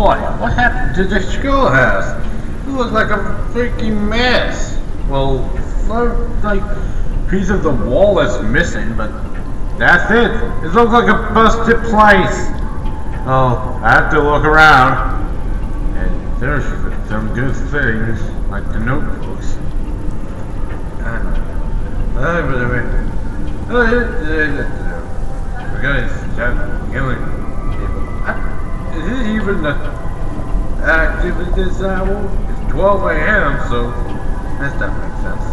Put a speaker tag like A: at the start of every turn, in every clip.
A: boy, what happened to the schoolhouse? It looks like a freaking mess. Well, like, piece of the wall is missing, but that's it. It looks like a busted place. Oh, I have to look around. And there's some good things, like the notebooks. Uh, oh, we're gonna start killing Is it even uh, active at this hour? It's 12 a.m., so that doesn't make sense.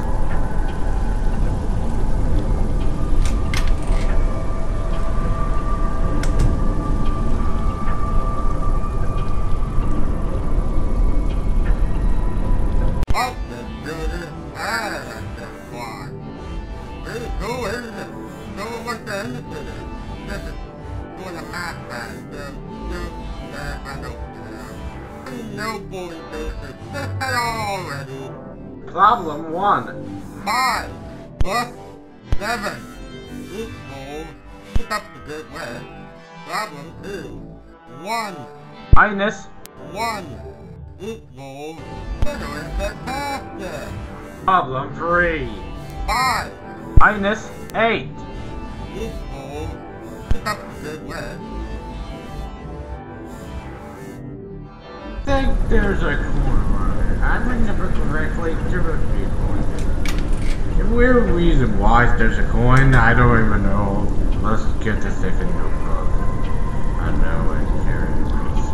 A: Problem one.
B: Five, plus, seven, equals, pick up the good. Problem two, one,
A: Minus
B: one, equals, figure the faster.
A: problem three.
B: Five,
A: Minus eight.
B: equals, pick up the good way.
A: think there's a corner. I correctly, would be a coin. The weird reason why there's a coin, I don't even know. Let's get the second notebook. I know nice.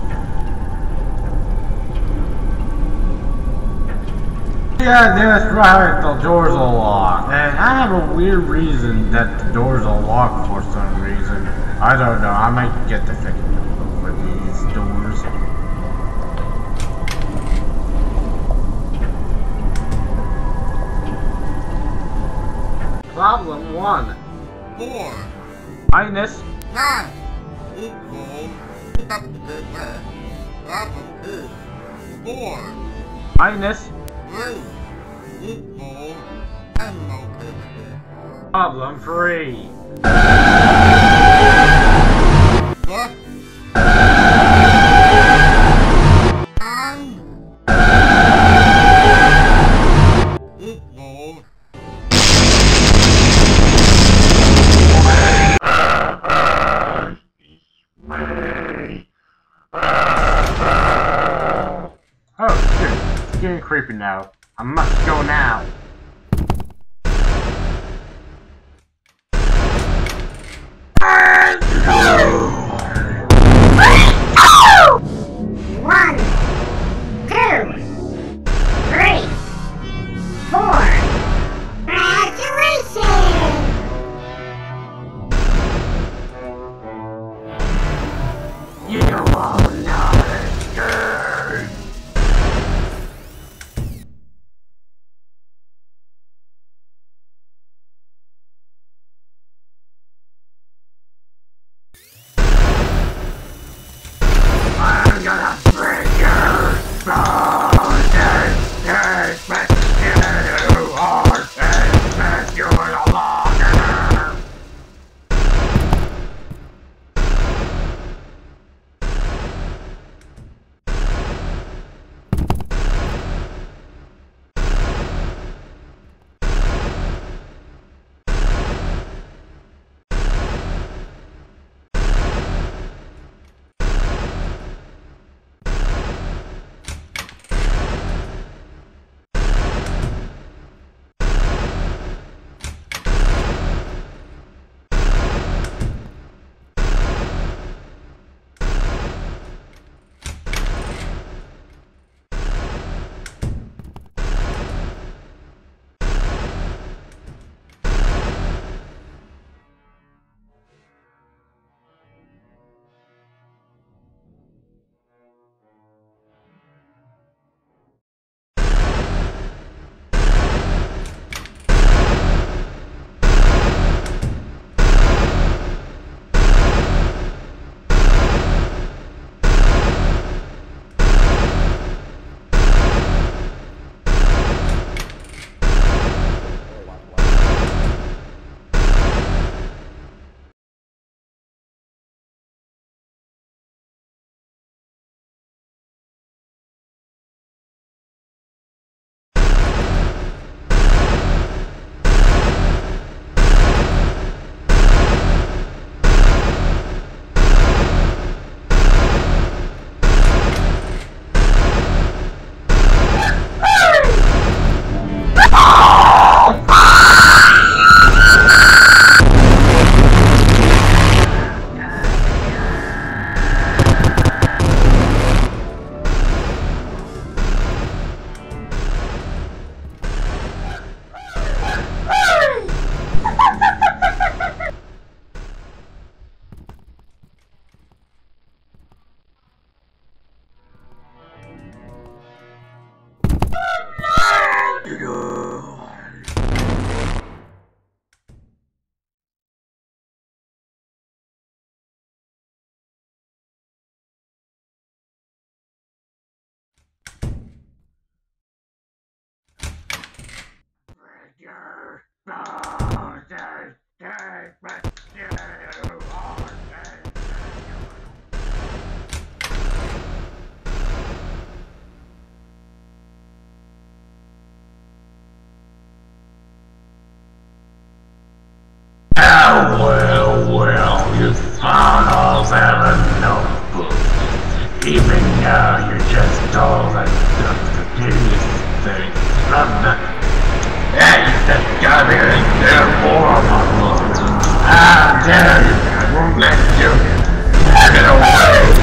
A: Yeah, that's right, the door's are locked. And I have a weird reason that the doors are locked for some reason. I don't know, I might get the second notebook Problem one.
B: Four,
A: Minus
B: nine, equals, pick up the good. Way. Problem two, four,
A: minus
B: three, equals,
A: problem three.
B: Plus,
A: Oh shit, it's getting creepy now. I must go now. Oh, found all seven notebooks. Even now, you're just all that do thing from the... You just got here there more of my lord. How dare I won't let you have it away.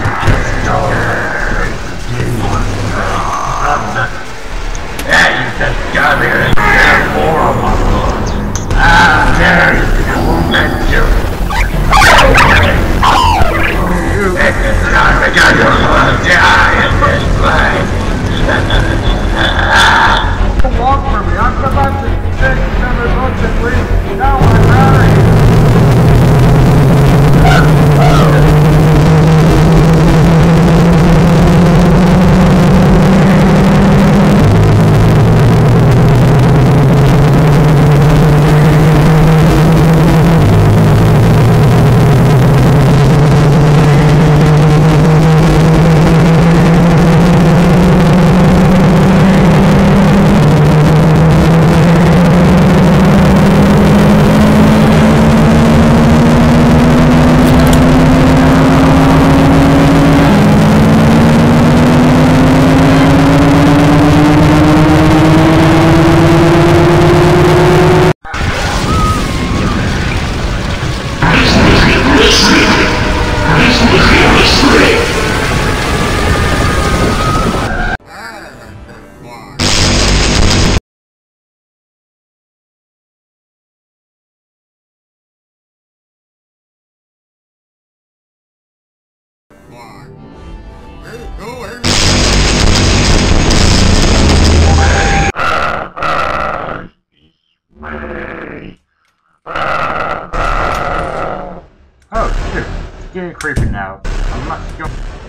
A: How Oh, shit. It's getting creepy now. I'm not sure.